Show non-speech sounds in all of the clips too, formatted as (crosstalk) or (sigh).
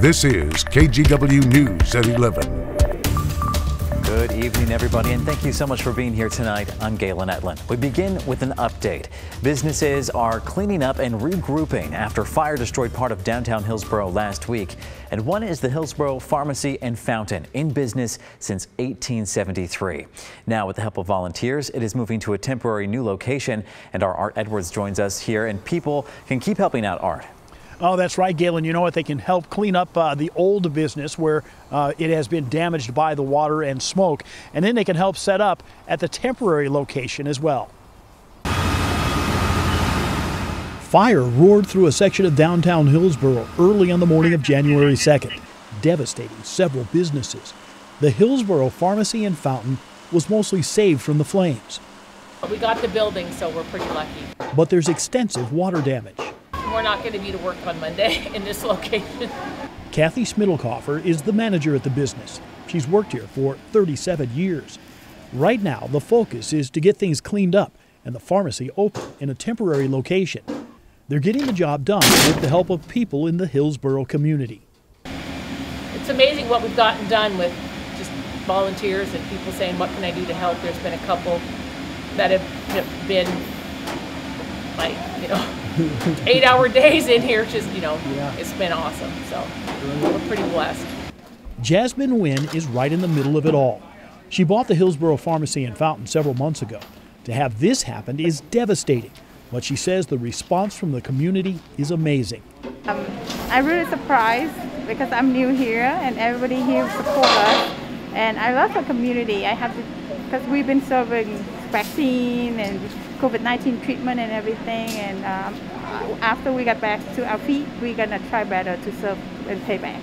This is KGW News at 11. Good evening, everybody, and thank you so much for being here tonight. I'm Galen Ettlin. We begin with an update. Businesses are cleaning up and regrouping after fire destroyed part of downtown Hillsboro last week. And one is the Hillsboro Pharmacy and Fountain, in business since 1873. Now, with the help of volunteers, it is moving to a temporary new location. And our Art Edwards joins us here, and people can keep helping out Art. Oh, that's right, Galen. You know what? They can help clean up uh, the old business where uh, it has been damaged by the water and smoke. And then they can help set up at the temporary location as well. Fire roared through a section of downtown Hillsboro early on the morning of January 2nd, devastating several businesses. The Hillsboro Pharmacy and Fountain was mostly saved from the flames. We got the building, so we're pretty lucky. But there's extensive water damage. We're not going to be to work on Monday (laughs) in this location. Kathy Smiddlecoffer is the manager at the business. She's worked here for 37 years. Right now, the focus is to get things cleaned up and the pharmacy open in a temporary location. They're getting the job done with the help of people in the Hillsboro community. It's amazing what we've gotten done with just volunteers and people saying, What can I do to help? There's been a couple that have been like, you know, (laughs) eight hour days in here. Just, you know, yeah. it's been awesome. So we're pretty blessed. Jasmine Wynn is right in the middle of it all. She bought the hillsboro Pharmacy and Fountain several months ago. To have this happen is devastating, but she says the response from the community is amazing. Um, I'm really surprised because I'm new here and everybody here support us. And I love the community. I have to, because we've been serving vaccine and COVID-19 treatment and everything. And um, after we get back to our feet, we're gonna try better to serve and pay back.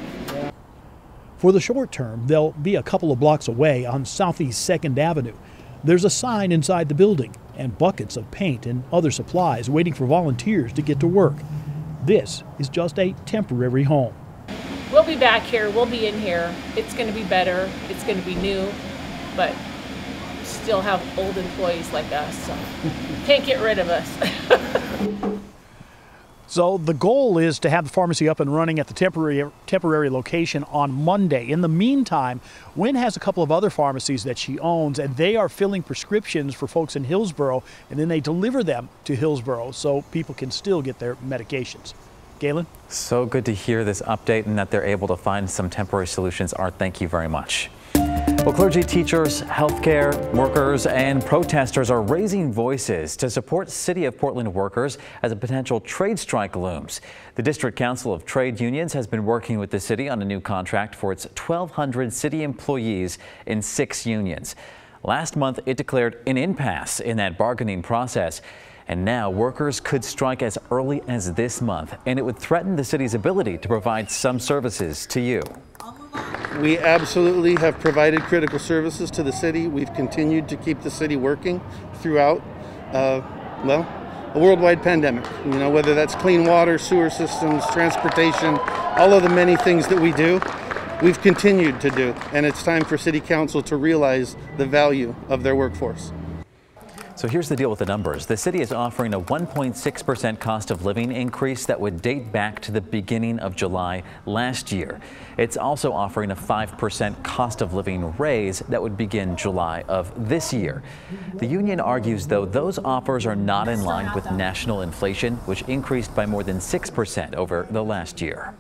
For the short term, they'll be a couple of blocks away on Southeast 2nd Avenue. There's a sign inside the building and buckets of paint and other supplies waiting for volunteers to get to work. This is just a temporary home. We'll be back here, we'll be in here. It's going to be better, it's going to be new, but still have old employees like us, so can't get rid of us. (laughs) so the goal is to have the pharmacy up and running at the temporary temporary location on Monday. In the meantime, Wynn has a couple of other pharmacies that she owns, and they are filling prescriptions for folks in Hillsboro, and then they deliver them to Hillsboro so people can still get their medications. Galen? So good to hear this update and that they're able to find some temporary solutions. Art, thank you very much. Well, clergy, teachers, healthcare workers, and protesters are raising voices to support City of Portland workers as a potential trade strike looms. The District Council of Trade Unions has been working with the city on a new contract for its 1,200 city employees in six unions. Last month, it declared an impasse in that bargaining process. And now workers could strike as early as this month, and it would threaten the city's ability to provide some services to you. We absolutely have provided critical services to the city. We've continued to keep the city working throughout, uh, well, a worldwide pandemic. You know, whether that's clean water, sewer systems, transportation, all of the many things that we do, we've continued to do. And it's time for City Council to realize the value of their workforce. So here's the deal with the numbers. The city is offering a 1.6% cost of living increase that would date back to the beginning of July last year. It's also offering a 5% cost of living raise that would begin July of this year. The union argues, though, those offers are not in line with national inflation, which increased by more than 6% over the last year.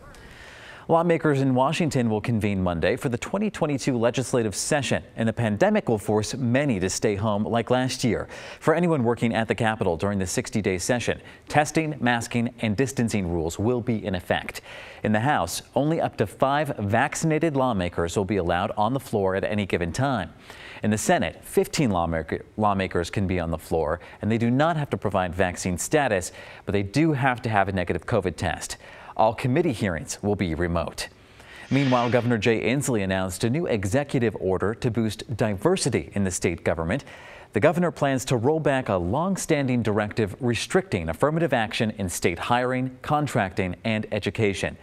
Lawmakers in Washington will convene Monday for the 2022 legislative session, and the pandemic will force many to stay home like last year. For anyone working at the Capitol during the 60-day session, testing, masking, and distancing rules will be in effect. In the House, only up to five vaccinated lawmakers will be allowed on the floor at any given time. In the Senate, 15 lawmaker, lawmakers can be on the floor, and they do not have to provide vaccine status, but they do have to have a negative COVID test. All committee hearings will be remote. Meanwhile, Governor Jay Inslee announced a new executive order to boost diversity in the state government. The governor plans to roll back a long-standing directive restricting affirmative action in state hiring, contracting, and education.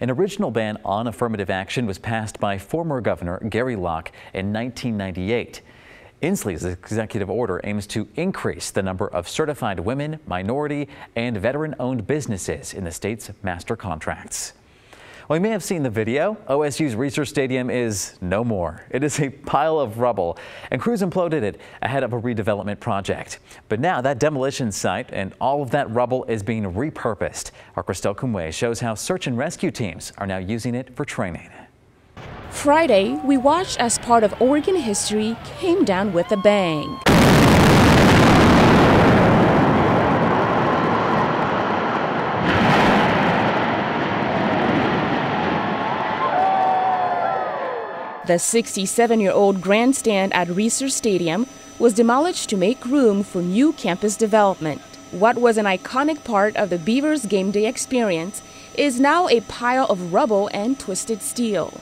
An original ban on affirmative action was passed by former Governor Gary Locke in 1998. Inslee's executive order aims to increase the number of certified women, minority, and veteran-owned businesses in the state's master contracts. Well, you may have seen the video. OSU's Reser Stadium is no more. It is a pile of rubble, and crews imploded it ahead of a redevelopment project. But now that demolition site and all of that rubble is being repurposed. Our Christelle Kumwe shows how search and rescue teams are now using it for training. Friday, we watched as part of Oregon history came down with a bang. The 67 year old grandstand at Reser Stadium was demolished to make room for new campus development. What was an iconic part of the Beavers game day experience is now a pile of rubble and twisted steel.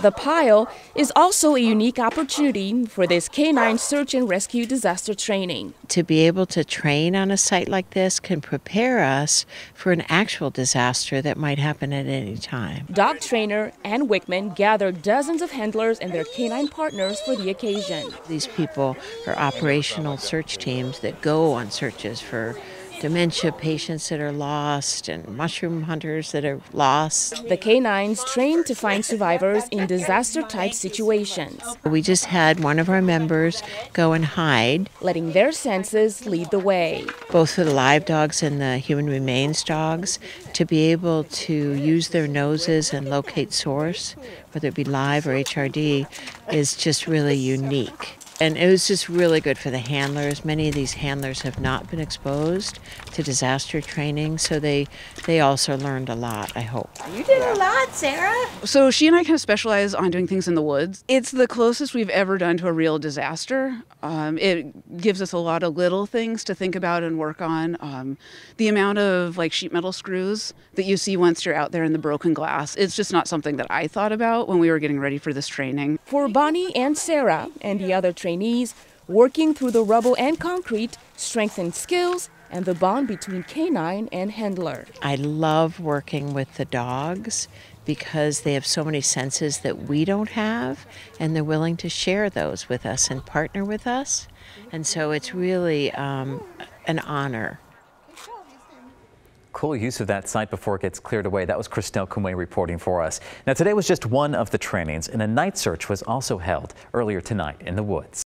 The pile is also a unique opportunity for this canine search and rescue disaster training. To be able to train on a site like this can prepare us for an actual disaster that might happen at any time. Dog trainer Ann Wickman gathered dozens of handlers and their canine partners for the occasion. These people are operational search teams that go on searches for dementia patients that are lost and mushroom hunters that are lost. The canines trained to find survivors in disaster type situations. We just had one of our members go and hide, letting their senses lead the way. Both for the live dogs and the human remains dogs to be able to use their noses and locate source, whether it be live or HRD, is just really unique. And it was just really good for the handlers. Many of these handlers have not been exposed to disaster training, so they they also learned a lot, I hope. You did a lot, Sarah. So she and I kind of specialize on doing things in the woods. It's the closest we've ever done to a real disaster. Um, it gives us a lot of little things to think about and work on. Um, the amount of like sheet metal screws that you see once you're out there in the broken glass, it's just not something that I thought about when we were getting ready for this training. For Bonnie and Sarah and the other trainees, working through the rubble and concrete strengthened skills and the bond between canine and handler. I love working with the dogs because they have so many senses that we don't have, and they're willing to share those with us and partner with us. And so it's really um, an honor. Cool use of that site before it gets cleared away. That was Christelle Kumwe reporting for us. Now, today was just one of the trainings, and a night search was also held earlier tonight in the woods.